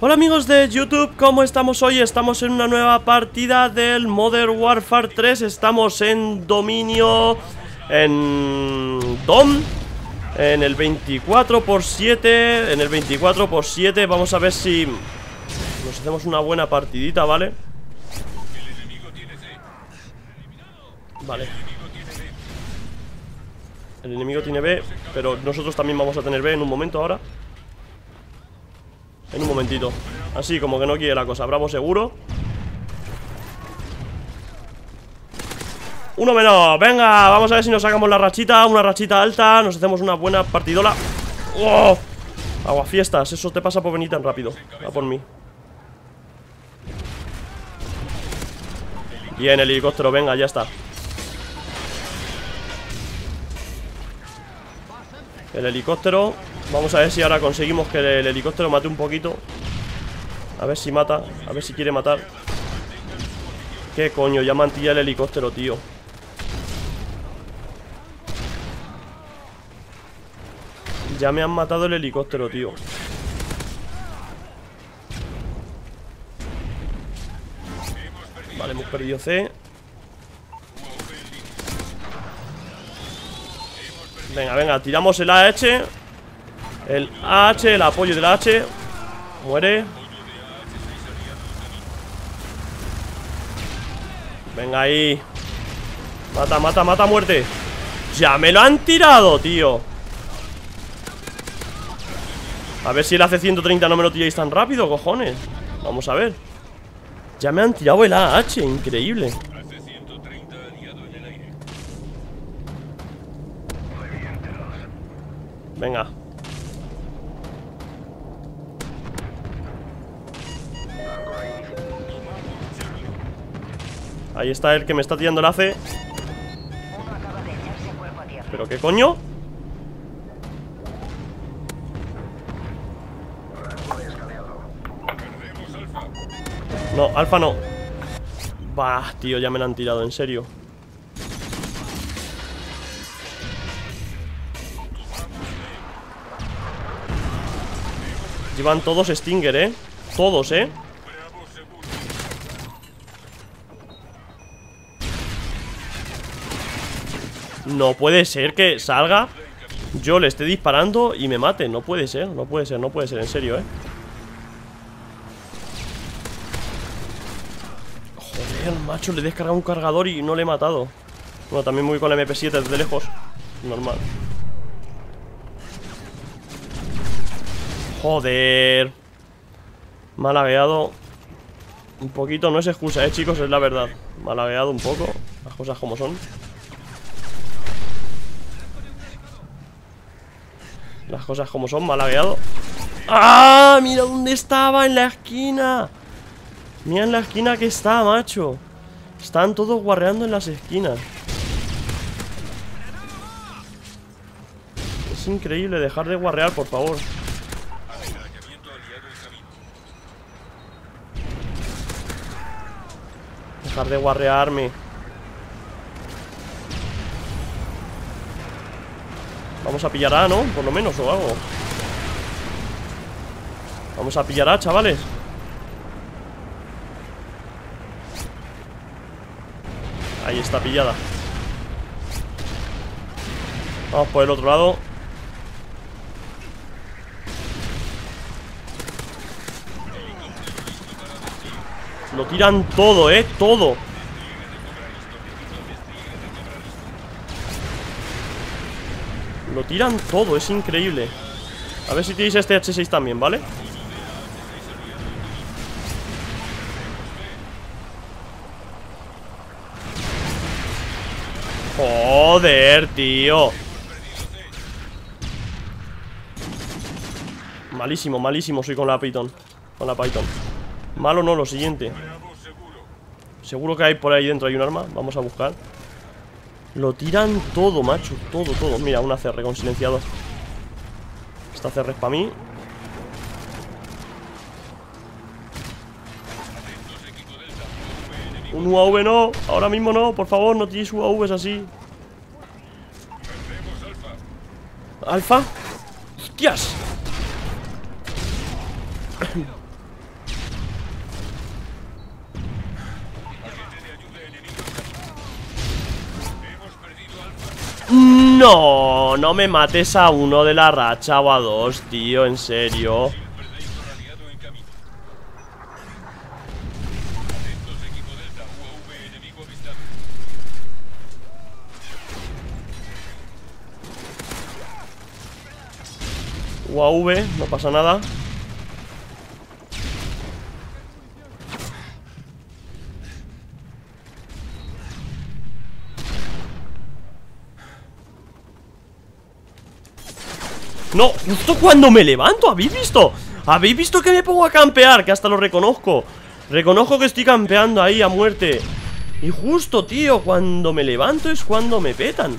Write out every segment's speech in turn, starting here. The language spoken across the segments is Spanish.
Hola amigos de YouTube, ¿cómo estamos hoy? Estamos en una nueva partida del Modern Warfare 3 Estamos en dominio, en DOM En el 24x7, en el 24x7 Vamos a ver si nos hacemos una buena partidita, ¿vale? Vale El enemigo tiene B, pero nosotros también vamos a tener B en un momento ahora en un momentito. Así, como que no quiere la cosa. Bravo seguro. Uno menos, venga Vamos a ver si nos sacamos la rachita. Una rachita alta, nos hacemos una buena partidola. ¡Oh! Agua fiestas, eso te pasa por venir tan rápido. Va por mí. Bien, el helicóptero, venga, ya está El helicóptero Vamos a ver si ahora conseguimos que el helicóptero mate un poquito. A ver si mata A ver si quiere matar. ¿Qué coño? Ya mantilla el helicóptero, tío. Ya me han matado el helicóptero, tío. Vale, hemos perdido C Venga, venga, tiramos el AH El AH, el apoyo del AH Muere. Venga ahí. Mata, mata, mata, muerte. Ya me lo han tirado, tío. A ver si el AC-130 no me lo tiráis tan rápido, cojones. Vamos a ver. Ya me han tirado el AH, increíble Venga. Ahí está el que me está tirando el AC ¿Pero qué coño? No, alfa no. Bah, tío, ya me lo han tirado, en serio Llevan todos Stinger, ¿eh? Todos, ¿eh? No puede ser que salga Yo le esté disparando y me mate No puede ser, no puede ser, no puede ser, en serio, ¿eh? Joder, macho, le he descargado un cargador y no le he matado Bueno, también voy con la MP7 desde lejos Normal Joder. Malagueado Un poquito, no es excusa, eh, chicos, es la verdad. Malagueado un poco Las cosas como son. Las cosas como son, malagueado ¡Ah! Mira dónde estaba, en la esquina. Mira en la esquina que está, macho. Están todos guarreando en las esquinas. Es increíble dejar de guarrear, por favor Dejar de guarrearme Vamos a pillar A, ¿no? Por lo menos, o algo. Vamos a pillar A, chavales. Ahí está pillada. Vamos por el otro lado Lo tiran todo, ¿eh? Todo Lo tiran todo, es increíble A ver si tenéis este H6 también, ¿vale? Joder, tío Malísimo, malísimo soy con la Python Con la Python Malo no, lo siguiente. Seguro que hay por ahí dentro hay un arma Vamos a buscar. Lo tiran todo, macho Todo, todo. Mira, una CR con silenciador. Esta CR es para mí. Un UAV no Ahora mismo no Por favor, no tienes UAVs así. ¿Alfa? ¡Hostias! No, no me mates a uno de la racha o a dos, tío, en serio. UAV, no pasa nada No, justo cuando me levanto, ¿habéis visto? ¿Habéis visto que me pongo a campear? Que hasta lo reconozco. Reconozco que estoy campeando ahí a muerte. Y justo, tío, cuando me levanto es cuando me petan.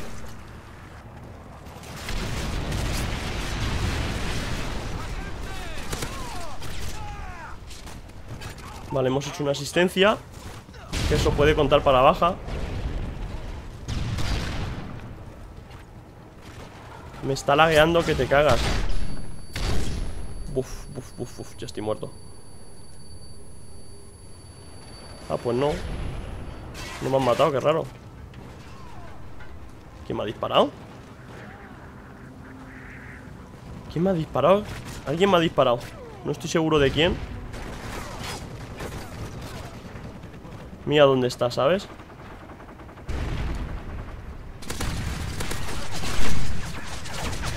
Vale, hemos hecho una asistencia. Eso puede contar para baja Me está lagueando que te cagas Buf, buf, buf, buf, ya estoy muerto Ah, pues no No me han matado, qué raro ¿Quién me ha disparado? ¿Quién me ha disparado? Alguien me ha disparado No estoy seguro de quién Mira dónde está, ¿sabes?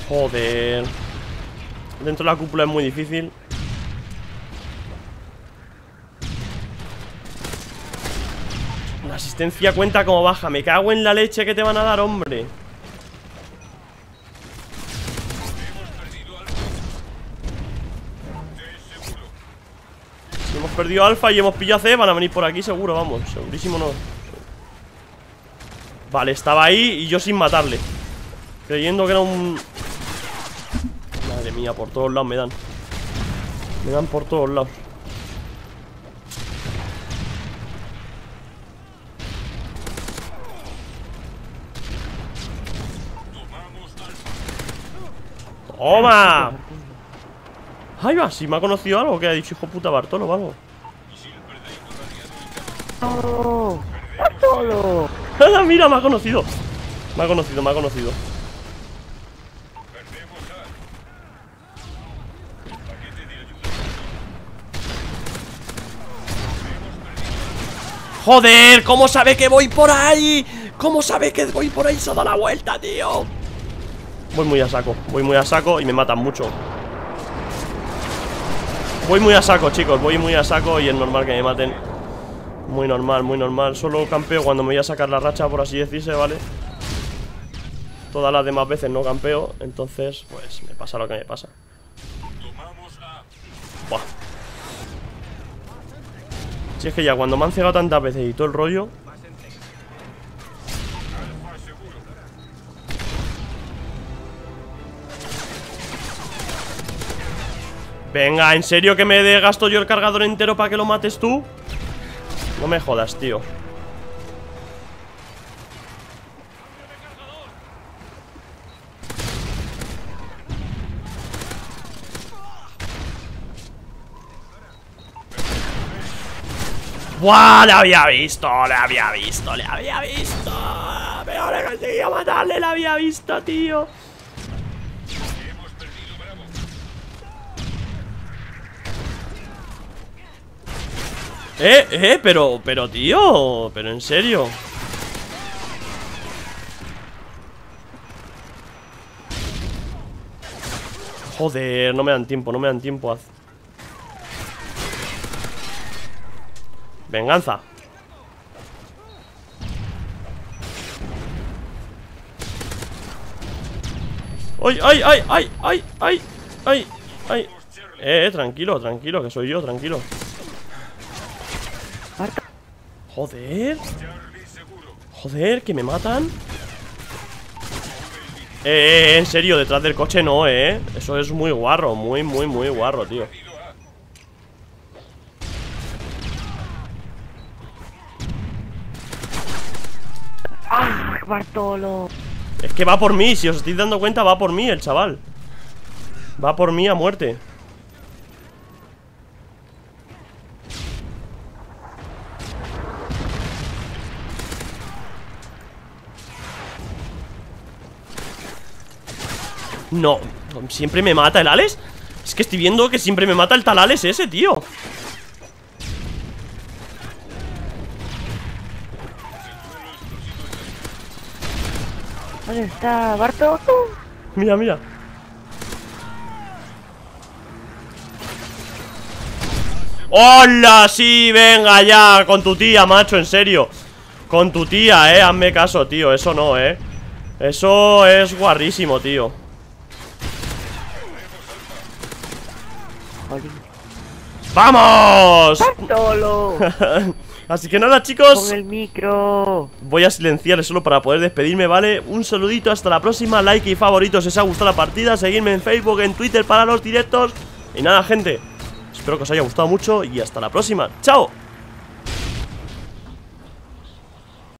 Joder. Dentro de la cúpula es muy difícil. La asistencia cuenta como baja. Me cago en la leche que te van a dar, hombre. Si hemos perdido alfa y hemos pillado C Van a venir por aquí seguro, vamos. Segurísimo no. Vale, estaba ahí y yo sin matarle. Creyendo que era un por todos lados me dan Me dan por todos lados ¡Toma! ¡Ay, va! Si me ha conocido algo que ha dicho hijo puta Bartolo o algo ¡Bartolo! ¡Mira, me ha conocido! Me ha conocido, me ha conocido ¡Joder! ¿Cómo sabe que voy por ahí? ¿Cómo sabe que voy por ahí? Se dado la vuelta, tío Voy muy a saco Voy muy a saco y me matan mucho Voy muy a saco, chicos Voy muy a saco y es normal que me maten Muy normal, muy normal Solo campeo cuando me voy a sacar la racha, por así decirse, ¿vale? Todas las demás veces no campeo Entonces, pues me pasa lo que me pasa Buah si es que ya cuando me han cegado tantas veces y todo el rollo Venga, ¿en serio que me gasto yo el cargador entero para que lo mates tú? No me jodas, tío ¡Buah! Le había visto, le había visto, le había visto. Pero le conseguido matarle, le había visto, tío. Eh, eh, pero, pero tío Pero en serio. Joder, no me dan tiempo, no me dan tiempo a Venganza. ¡Ay, ay, ay, ay, ay, ay, ay, ay! Eh, eh, tranquilo, tranquilo, que soy yo, tranquilo. Joder. Joder, que me matan. Eh, eh, en serio, detrás del coche no, eh. Eso es muy guarro, muy, muy, muy guarro, tío Bartolo. Es que va por mí, si os estáis dando cuenta, va por mí el chaval. Va por mí a muerte. No, siempre me mata el Alex Es que estoy viendo que siempre me mata el tal Alex ese, tío ¿Dónde está Barto? Mira, mira. ¡Hola! Sí, venga ya Con tu tía, macho, en serio. Con tu tía, eh, hazme caso, tío. Eso no, eh. Eso es guarrísimo, tío ¡Vamos! Así que nada, chicos. Con el micro. Voy a silenciar solo para poder despedirme, ¿vale? Un saludito, hasta la próxima. Like y favorito si os ha gustado la partida. Seguidme en Facebook, en Twitter para los directos. Y nada, gente Espero que os haya gustado mucho y hasta la próxima. ¡Chao!